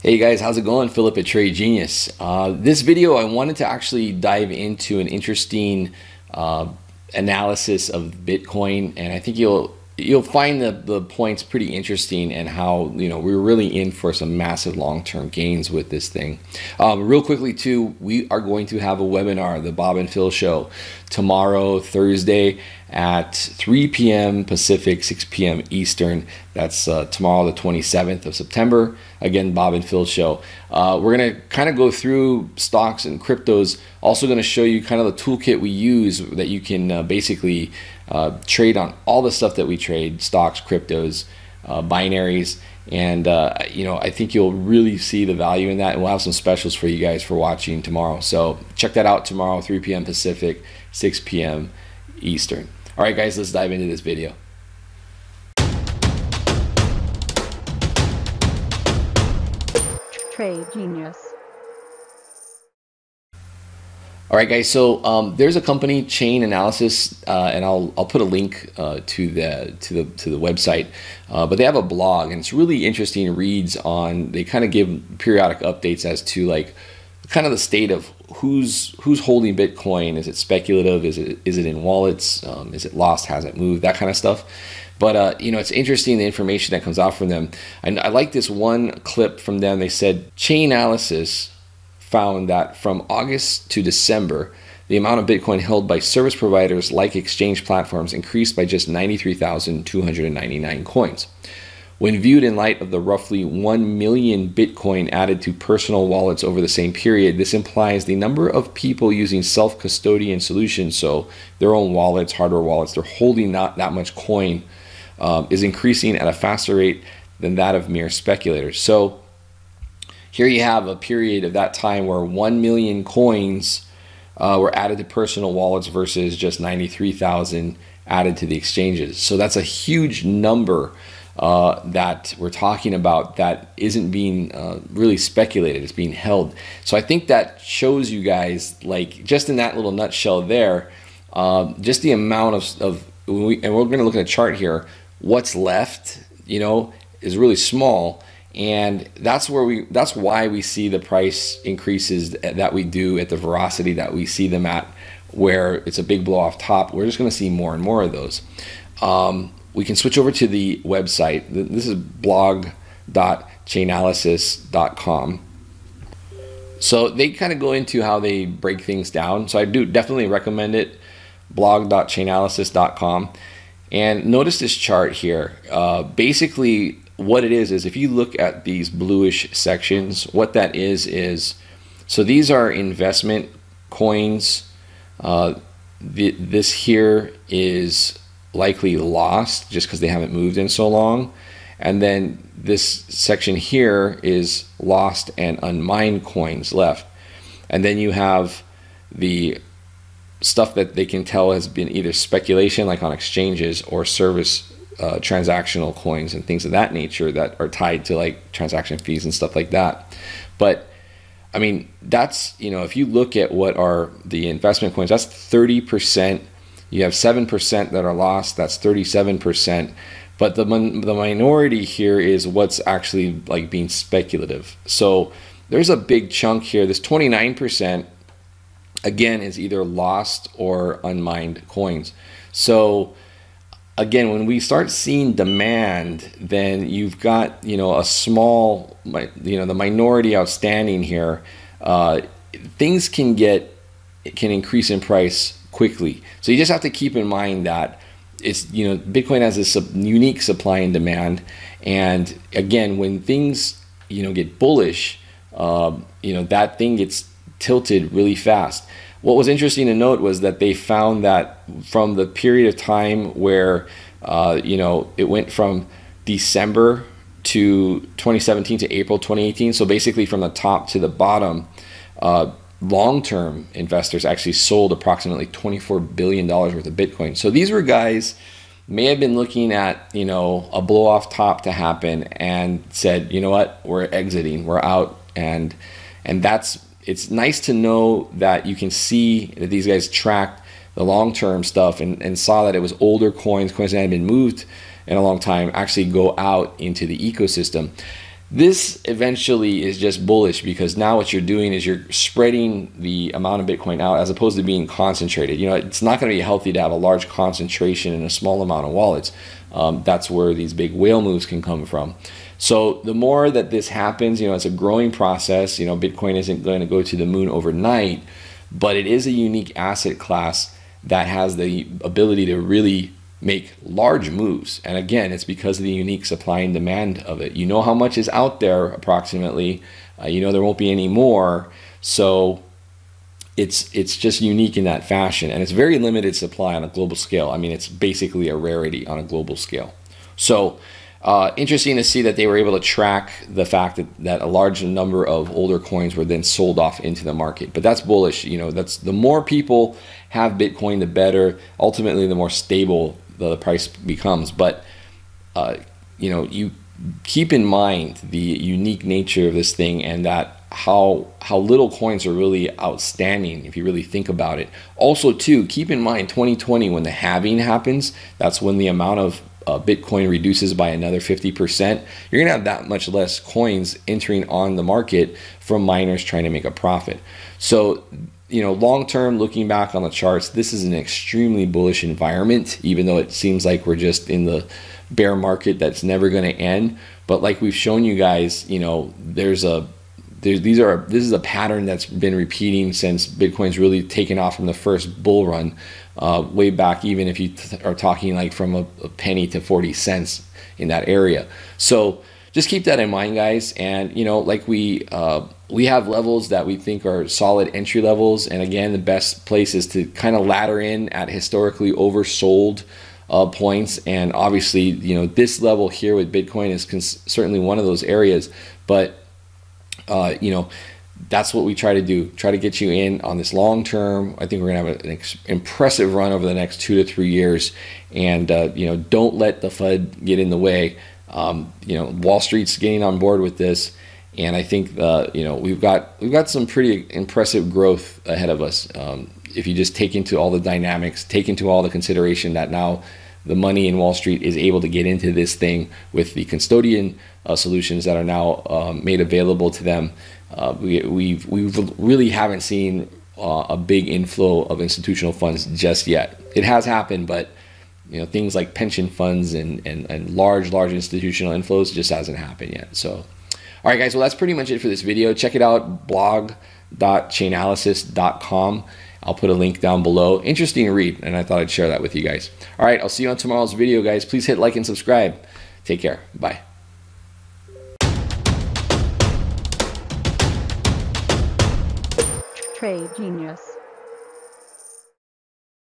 Hey guys, how's it going? Philip at Trade Genius. Uh, this video, I wanted to actually dive into an interesting uh, analysis of Bitcoin, and I think you'll you'll find the, the points pretty interesting and how you know we're really in for some massive long-term gains with this thing um, real quickly too we are going to have a webinar the bob and phil show tomorrow thursday at 3 p.m pacific 6 p.m eastern. That's uh, tomorrow the 27th of september. Again bob and phil show. Uh, we're going to kind of go through stocks and cryptos. Also going to show you kind of the toolkit we use that you can uh, basically uh, trade on all the stuff that we trade stocks, cryptos, uh, binaries. And, uh, you know, I think you'll really see the value in that. And we'll have some specials for you guys for watching tomorrow. So check that out tomorrow, 3 p.m. Pacific, 6 p.m. Eastern. All right, guys, let's dive into this video. Trade Genius. All right, guys. So um, there's a company, Chainalysis, uh, and I'll I'll put a link uh, to the to the to the website. Uh, but they have a blog, and it's really interesting reads on. They kind of give periodic updates as to like kind of the state of who's who's holding Bitcoin. Is it speculative? Is it is it in wallets? Um, is it lost? Has it moved? That kind of stuff. But uh, you know, it's interesting the information that comes out from them. And I like this one clip from them. They said Chainalysis found that from August to December, the amount of Bitcoin held by service providers like exchange platforms increased by just 93,299 coins. When viewed in light of the roughly 1 million Bitcoin added to personal wallets over the same period, this implies the number of people using self custodian solutions, so their own wallets, hardware wallets, they're holding not that much coin, um, is increasing at a faster rate than that of mere speculators. So, here you have a period of that time where 1 million coins uh, were added to personal wallets versus just 93,000 added to the exchanges. So that's a huge number uh, that we're talking about that isn't being uh, really speculated, it's being held. So I think that shows you guys, like, just in that little nutshell there, um, just the amount of, of and we're going to look at a chart here, what's left, you know, is really small and that's where we that's why we see the price increases that we do at the veracity that we see them at where it's a big blow off top. We're just going to see more and more of those. Um, we can switch over to the website. This is blog.chainalysis.com so they kind of go into how they break things down. So i do definitely recommend it blog.chainalysis.com and notice this chart here. Uh, basically what it is is if you look at these bluish sections, what that is is so these are investment coins. Uh, the, this here is likely lost just because they haven't moved in so long. And then this section here is lost and unmined coins left. And then you have the stuff that they can tell has been either speculation, like on exchanges, or service uh, transactional coins and things of that nature that are tied to like transaction fees and stuff like that. But I mean, that's, you know, if you look at what are the investment coins, that's 30%. You have 7% that are lost, that's 37%. But the, the minority here is what's actually like being speculative. So there's a big chunk here. This 29%, again, is either lost or unmined coins. So again, when we start seeing demand, then you've got you know a small, you know, the minority outstanding here. Uh, things can get can increase in price quickly. So you just have to keep in mind that it's you know Bitcoin has this unique supply and demand, and again, when things you know get bullish, uh, you know that thing gets tilted really fast. What was interesting to note was that they found that from the period of time where, uh, you know, it went from December to 2017 to April 2018, so basically from the top to the bottom, uh, long-term investors actually sold approximately 24 billion dollars worth of Bitcoin. So these were guys may have been looking at you know a blow off top to happen and said, you know what, we're exiting, we're out, and and that's it's nice to know that you can see that these guys tracked the long term stuff and, and saw that it was older coins, coins that had been moved in a long time, actually go out into the ecosystem. this eventually is just bullish because now what you're doing is you're spreading the amount of Bitcoin out as opposed to being concentrated. You know, it's not going to be healthy to have a large concentration in a small amount of wallets. Um, that's where these big whale moves can come from. So the more that this happens, you know, it's a growing process. You know, Bitcoin isn't going to go to the moon overnight, but it is a unique asset class that has the ability to really make large moves. And again, it's because of the unique supply and demand of it. You know how much is out there approximately. Uh, you know there won't be any more. So it's it's just unique in that fashion and it's very limited supply on a global scale. I mean, it's basically a rarity on a global scale. So uh, interesting to see that they were able to track the fact that, that a large number of older coins were then sold off into the market. But that's bullish. You know, that's the more people have Bitcoin, the better. Ultimately, the more stable the price becomes. But uh, you know, you keep in mind the unique nature of this thing and that how how little coins are really outstanding if you really think about it. Also, too, keep in mind 2020 when the halving happens, that's when the amount of uh, Bitcoin reduces by another 50%, you're gonna have that much less coins entering on the market from miners trying to make a profit. So you know, long term, looking back on the charts, this is an extremely bullish environment, even though it seems like we're just in the bear market that's never to end. But like we've shown you guys, you know, there's a these are this is a pattern that's been repeating since Bitcoin's really taken off from the first bull run, uh, way back. Even if you are talking like from a, a penny to forty cents in that area, so just keep that in mind, guys. And you know, like we uh, we have levels that we think are solid entry levels, and again, the best place is to kind of ladder in at historically oversold uh, points. And obviously, you know, this level here with Bitcoin is certainly one of those areas. But uh, you know, that's what we try to do. Try to get you in on this long term. I think we're gonna have an impressive run over the next two to three years, and uh, you know, don't let the FUD get in the way. Um, you know, Wall Street's getting on board with this, and I think uh, you know we've got we've got some pretty impressive growth ahead of us. Um, if you just take into all the dynamics, take into all the consideration that now the money in Wall Street is able to get into this thing with the custodian uh, solutions that are now um, made available to them. Uh, we we we really haven't seen uh, a big inflow of institutional funds just yet. It has happened, but you know things like pension funds and, and, and large large institutional inflows just hasn't happened yet so all right guys well that's pretty much it for this video check it out blog.chainalysis.com i'll put a link down below. Interesting read and i thought i'd share that with you guys. All right i'll see you on tomorrow's video guys. Please hit like and subscribe. Take care. Bye. Trade Genius